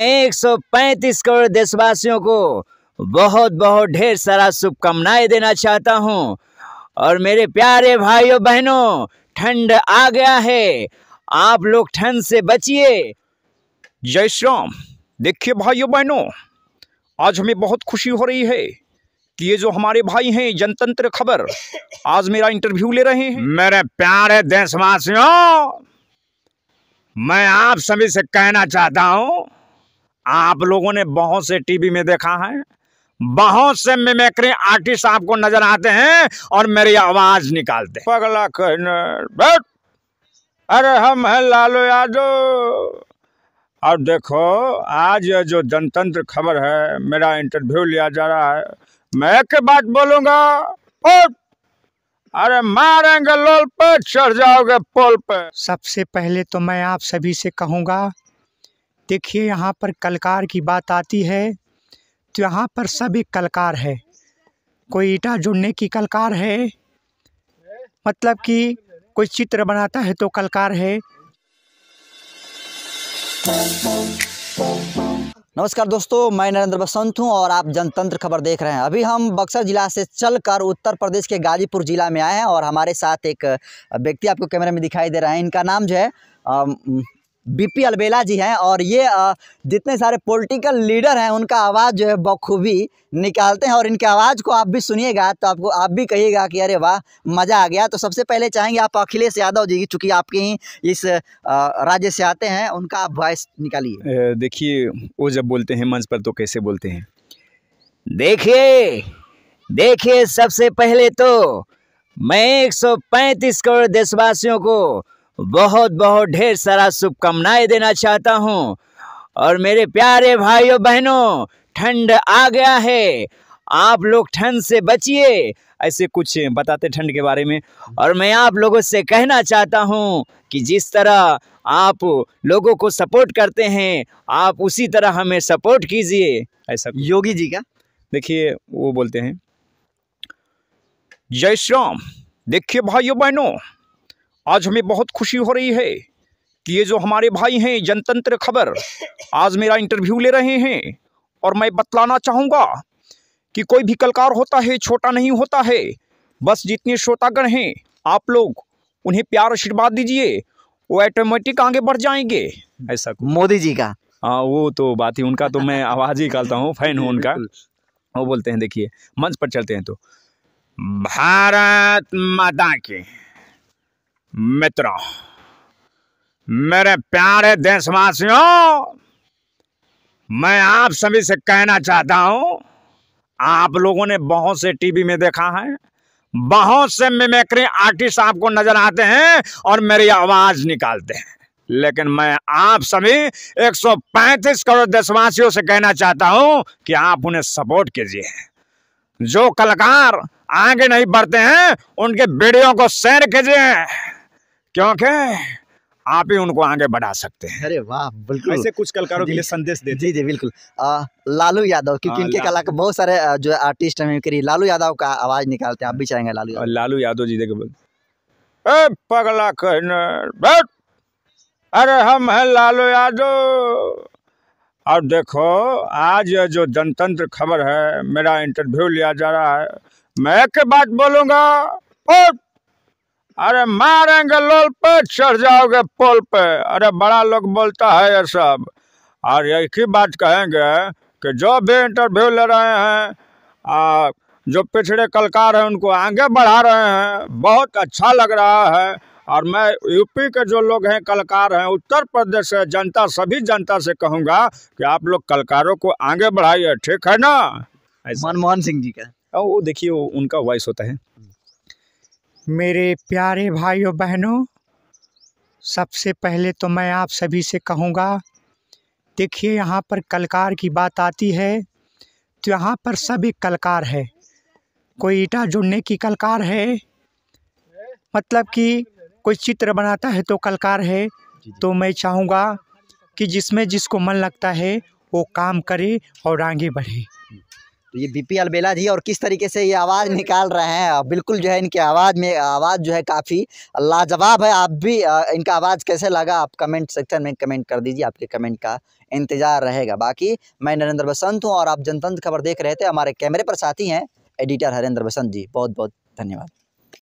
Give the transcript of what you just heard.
135 करोड़ देशवासियों को बहुत बहुत ढेर सारा शुभकामनाएँ देना चाहता हूँ। और मेरे प्यारे भाइयों, बहनों, ठंड आ गया है। आप लोग ठंड से बचिए। जय श्री राम देखिए भाइयों, बहनों, आज हमें बहुत खुशी हो रही है कि ये जो हमारे भाई हैं, जनतंत्र खबर, आज मेरा इंटरव्यू ले रहे हैं। मेरे प्यारे देशवासियों, मैं आप सभी से कहना चाहता हूँ आप लोगों ने बहुत से टीवी में देखा है। बहुत से मिमिक्री आर्टिस्ट आपको नज़र आते हैं और मेरी आवाज़ निकालते हैं। पगला कहने बैठ। अरे हम हैं लालू यादव। और देखो आज ये जो जनतंत्र खबर है मेरा इंटरव्यू लिया जा रहा है। मैं एक बात बोलूँगा! अरे मारेंगे लोल पे चढ़ जाओगे पोल पे। सबसे पहले तो मैं आप सभी से कहूँगा देखिए, यहाँ पर कलकार की बात आती है तो यहाँ पर एक कलकार है। कोई ईटा जुड़ने की कलकार है? मतलब कि कोई चित्र बनाता है तो कलकार है। नमस्कार दोस्तों, मैं नरेंद्र बसंत हूँ और आप जनतंत्र खबर देख रहे हैं। अभी हम बक्सर जिला से चलकर उत्तर प्रदेश के गाजीपुर जिला में आए हैं और हमारे साथ एक व्यक्ति आपको कैमरे में दिखाई दे रहा है। इनका नाम जो है बीपी अलबेला जी हैं और ये जितने सारे पॉलिटिकल लीडर हैं उनका आवाज़ जो है बखूबी निकालते हैं और इनके आवाज़ को आप भी सुनिएगा तो आपको आप भी कहिएगा कि अरे वाह मज़ा आ गया। तो सबसे पहले चाहेंगे आप अखिलेश यादव जी की चूँकि आपके ही इस राज्य से आते हैं उनका आप वॉइस निकालिए। देखिए वो जब बोलते हैं मंच पर तो कैसे बोलते हैं? देखिए देखिए सबसे पहले तो मैं 135 करोड़ देशवासियों को बहुत बहुत ढेर सारा शुभकामनाएँ देना चाहता हूँ। और मेरे प्यारे भाइयों बहनों ठंड आ गया है। आप लोग ठंड से बचिए। ऐसे कुछ बताते ठंड के बारे में। और मैं आप लोगों से कहना चाहता हूँ कि जिस तरह आप लोगों को सपोर्ट करते हैं आप उसी तरह हमें सपोर्ट कीजिए। ऐसा योगी जी का? देखिए वो बोलते हैं जय श्री राम। देखिए भाइयों बहनों आज हमें बहुत खुशी हो रही है कि ये जो हमारे भाई हैं जनतंत्र खबर आज मेरा इंटरव्यू ले रहे हैं। और मैं बतलाना चाहूँगा कि कोई भी कलकार होता है छोटा नहीं होता है बस जितने श्रोतागण हैं आप लोग उन्हें प्यार आशीर्वाद दीजिए वो ऑटोमेटिक आगे बढ़ जाएँगे। ऐसा मोदी जी का। हाँ वो तो बात ही उनका तो मैं आवाज़ ही निकालता हूँ फ़ैन हूँ उनका। वो बोलते हैं देखिए मंच पर चलते हैं तो। भारत माता की। मित्रों, मेरे प्यारे देशवासियों, मैं आप सभी से कहना चाहता हूँ, आप लोगों ने बहुत से टीवी में देखा है, बहुत से मिमिक्री आर्टिस्ट आपको नज़र आते हैं और मेरी आवाज़ निकालते हैं। लेकिन मैं आप सभी 135 करोड़ देशवासियों से कहना चाहता हूँ कि आप उन्हें सपोर्ट कीजिए। जो कलाकार आगे नहीं बढ़ते हैं, उनके वीडियो को शेयर कीजिए। क्योंकि आप ही उनको आगे बढ़ा सकते हैं। अरे वाह बिल्कुल। ऐसे कुछ कलाकारों के लिए संदेश देते जी जी बिल्कुल। आ, लालू यादव क्योंकि हाँ, इनके कला के बहुत सारे जो आर्टिस्ट हैं मिमिक्री लालू यादव का आवाज़ निकालते हैं आप भी चाहेंगे लालू यादव। लालू यादव जी देखे। ए पगला कहने बैठ। अरे हम हैं लालू यादव। और देखो आज जो जनतंत्र खबर है मेरा इंटरव्यू लिया जा रहा है मैं एक बात बोलूँगा उठ! अरे मारेंगे लोल पे चढ़ जाओगे पोल पे। अरे बड़ा लोग बोलता है ये सब। और एक ही बात कहेंगे कि जो भी इंटरव्यू ले रहे हैं आ, जो पिछड़े कलकार हैं उनको आगे बढ़ा रहे हैं बहुत अच्छा लग रहा है। और मैं यूपी के जो लोग हैं कलाकार हैं उत्तर प्रदेश से जनता सभी जनता से कहूँगा कि आप लोग कलाकारों को आगे बढ़ाइए ठीक है ना? मनमोहन सिंह जी का। वो देखिए वो उनका वॉइस होता है। मेरे प्यारे भाइयों बहनों सबसे पहले तो मैं आप सभी से कहूँगा देखिए यहाँ पर कलकार की बात आती है तो यहाँ पर सब एक कलकार है। कोई ईटा जुड़ने की कलकार है? मतलब कि कोई चित्र बनाता है तो कलकार है? तो मैं चाहूँगा कि जिसमें जिसको मन लगता है वो काम करे और आगे बढ़े। तो बी पी अलबेला जी, और किस तरीके से ये आवाज़ निकाल रहे हैं बिल्कुल जो है इनकी आवाज़ में, आवाज़ जो है काफ़ी लाजवाब है। आप भी इनका आवाज़ कैसे लगा, आप कमेंट सेक्शन में कमेंट कर दीजिए, आपके कमेंट का इंतज़ार रहेगा। बाकी मैं नरेंद्र बसंत हूँ, और आप जनतंत्र खबर देख रहे थे, हमारे कैमरे पर साथी हैं एडिटर हरेंद्र बसंत जी बहुत बहुत धन्यवाद।